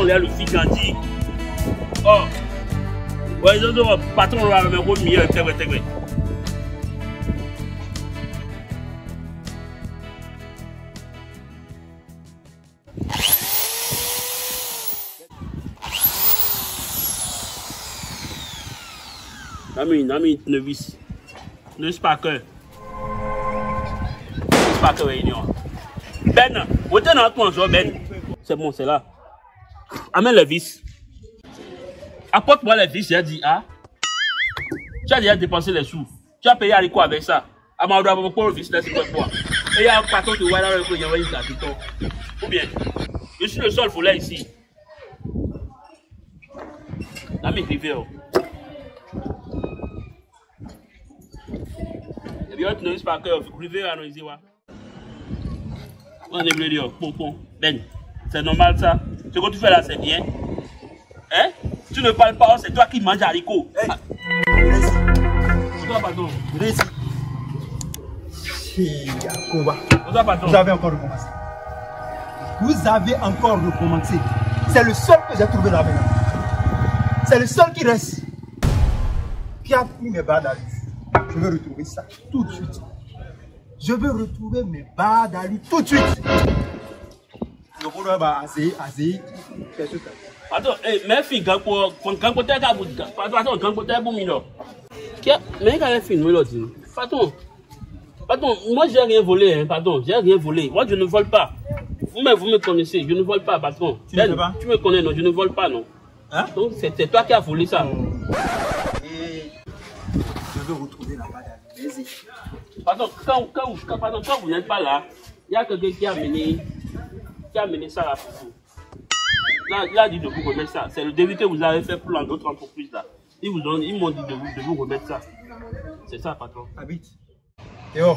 là le fils grandi. Oh. Ouais, ils ont dit patron là mais au mieux t'es vrai t'es vrai. Nami, nami nevis. Nevis Parker. Nevis Parker réunion. Ben, où t'es dans jour, Ben? C'est bon, c'est là. Amène le vis. Apporte-moi les vis, j'ai dit, ah. Tu as déjà dépensé les sous. Tu as payé à quoi avec ça? À ma droite, pour le vis, là, c'est quoi? Et il y a un patron de Walla, il y a un gâteau. Ou bien, je suis le seul volet ici. Ami oh. Et bien, tu ne sais pas que privé, à nous, ouais. On est venu dire, pom, Ben, c'est normal ça. Ce que tu fais là, c'est bien. Hein? Tu ne parles pas, c'est toi qui manges haricots. Hey, Ah, vous avez encore recommencé. Vous avez encore recommencé. C'est le seul que j'ai trouvé là maintenant. C'est le seul qui reste. Qui a pris mes barres d'alu. Je veux retrouver ça tout de suite. Je veux retrouver mes barres d'alu tout de suite. Pardon, eh, mais fille, quand quand quand quand t'es à bout, pardon, attends, quand quand t'es à bout, mino. Qu'est, mais quand elle filme, là, dis, pardon. Pardon, moi j'ai rien volé, hein, pardon, j'ai rien volé. Moi je ne vole pas. Vous me, vous me connaissez, je ne vole pas, patron. Tu Ben, Tu me connais, non, je ne vole pas, non. Hein? Donc c'est toi qui as volé ça. Et je veux retrouver la. Vas-y. Pardon, quand, quand, quand, pardon, quand vous n'êtes pas là, il y a quelqu'un qui a amené, qui a amené ça là pour vous. Là, il a dit de vous remettre ça. C'est le devis que vous avez fait pour d'autres entreprises là. Ils vous ont, ils m'ont dit de vous, de vous remettre ça. C'est ça, patron. Habite. Théo,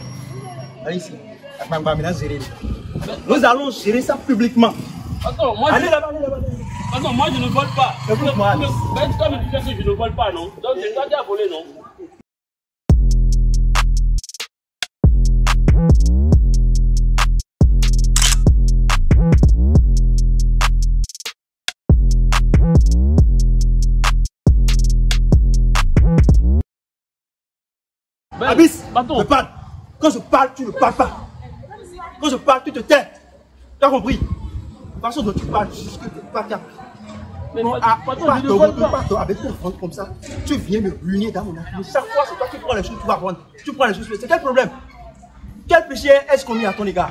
allez ici. Nous allons gérer ça publiquement. Attends, moi, Allez je, là-bas, allez là-bas. attends, moi je ne vole pas. Écoute-moi, tu que je ne vole pas, non? Donc c'est toi qui as volé, non? Abyss, Pardon. je parle. Quand je parle, tu ne parles pas. Quand je parle, tu te tais. Tu as compris? La façon dont tu parles, jusque tu pas. Mais Non, pas- ah, patron, pas pas avec ton front comme ça, tu viens me ruiner dans mon affaire. Chaque fois, c'est toi qui prends les choses, tu vas prendre. Tu prends les choses, c'est quel problème? Quel péché est-ce commis à ton égard?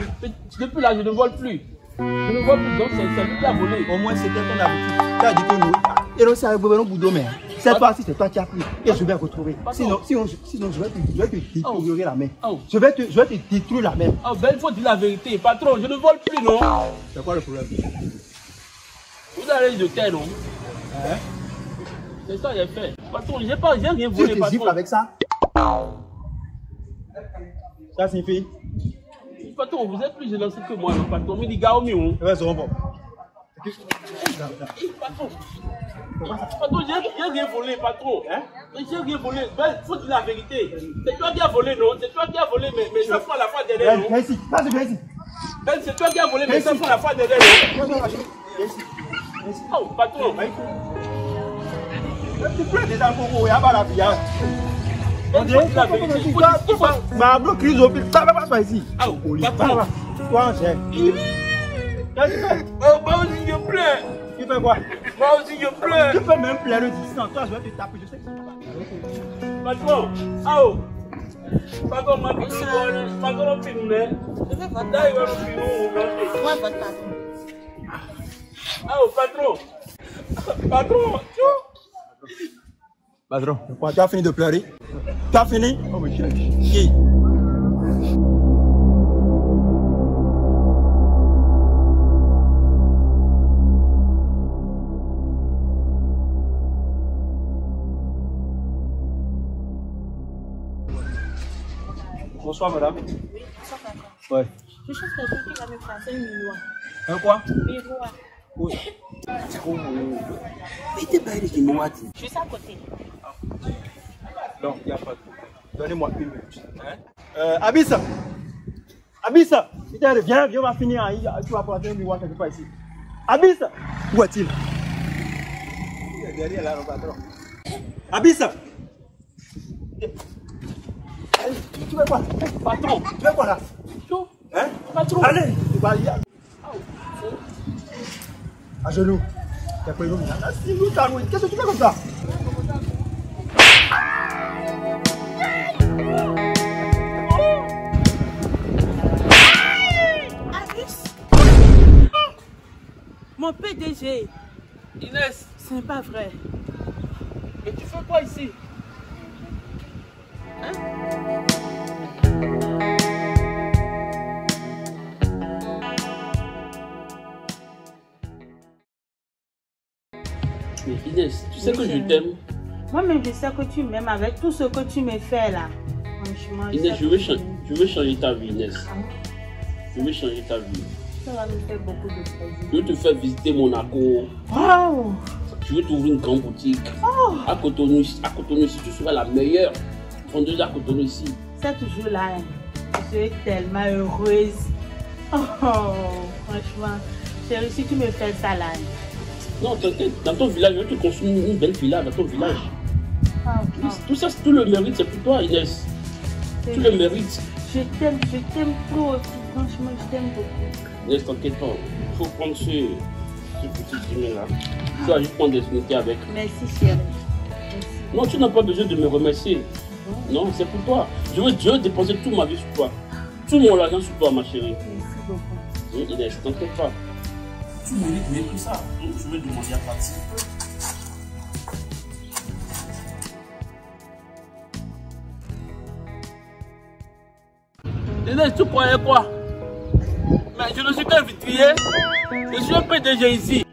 Depuis là, je ne vole plus. Je ne vole plus, donc c'est lui qui a volé. Au moins, c'était ton habitude. Tu as dit que nous, et donc, c'est un boudot, mais cette fois-ci, c'est toi qui as pris. Et je vais retrouver. Sinon, sinon, je- sinon je vais te, je vais te détruire la main. Oh. Je vais te, je vais te détruire la main. Ah ben, il faut dire la vérité. Patron, je ne vole plus, non? C'est quoi le problème? Vous allez de terre, non? Hein? C'est ça, j'ai fait. Patron, j'ai pas, j'ai rien Tu volé, patron. gifles avec ça? Ça signifie Patron, vous êtes plus généreux que moi, non, patron? Mais les gars, au mieux. C'est bon. Patron, patron, j'ai rien volé, patron. Hein? J'ai rien volé. Ben, faut dire la vérité. C'est toi qui as volé, non? C'est toi qui as volé, mais, mais ça prend la fois derrière, non? Vas-y, viens ici. Ben, c'est toi qui as volé, mais ça Merci. prend la fois derrière, non? Oh, patron. Tu pleures déjà il a pas la vie. hein. Ben, Ma bloc crise au pire. Ça va pas ici. Ah, va, va. Toi. Qu'est-ce que tu fais? Oh, je pleure. Tu fais quoi? Moi aussi, je pleure. Tu peux même pleurer distance. Toi, je vais te taper. Je sais que ça va. Patron, ah oh. Patron, ma bon. Patron. Là, il va nous on va. Moi, patron. Ah oh, patron. Patron, tu? Patron, quoi, tu as fini de pleurer? Tu as fini? Oh, mais chien. Qui? Bonsoir, madame. Ça, d'accord. Ouais. Je cherche quelqu'un qui va me placer un miroir. Un quoi? Oui. T'es pas qui nous Juste à côté. Non, il n'y a pas de Donnez-moi une minute. Hein? Euh, Abyss Abyss Viens, viens, on va finir. hein. Tu vas prendre un miroir quelque part ici. Abyss Où est-il? Il est derrière là, le patron. Abyss Tu veux quoi? Patron, Tu veux quoi là? Chaud. Hein? Patron. Allez tu vas y aller. À genoux. T'as pris l'eau, Qu'est-ce que tu fais comme ça? Alice Mon PDG, Inès, ce n'est pas vrai. mais tu fais quoi ici? Mais Inès, tu sais Oui, que je t'aime. Moi-même, je sais que tu m'aimes avec tout ce que tu me fais là. Franchement, Inès, je veux, je veux changer ta vie, Inès. Ah, Je veux changer ta vie. Ça va me faire beaucoup de Je plaisir. veux te faire visiter Monaco. Wow Je veux t'ouvrir une grande boutique. Oh À Cotonou, à Cotonou, ici, tu seras la meilleure vendeuse à Cotonou ici. C'est toujours là. hein. Je suis tellement heureuse. Oh, franchement, chérie, si tu me fais ça là. Non, dans ton village, te construire une, belle villa dans ton village. ah, Tout, ah, tout ça, tout le mérite, c'est pour toi, Inès. Tu le mérites. Je t'aime, je t'aime trop aussi. Franchement, je t'aime beaucoup. Inès, t'inquiète pas. Il faut prendre ce, ce petit film là. Tu vas juste prendre des unités avec. Merci, chérie. Merci. Non, tu n'as pas besoin de me remercier. Bon, Non, c'est pour toi. Je veux, je veux dépenser toute ma vie sur toi. Tout mon argent sur toi, ma chérie. Merci beaucoup. Hein, Inès, t'inquiète pas. Tu mérites mieux que ça. Donc, je vais demander à. Inès, tu croyais quoi? Mais je ne suis qu'un vitrier. Je suis un PDG ici.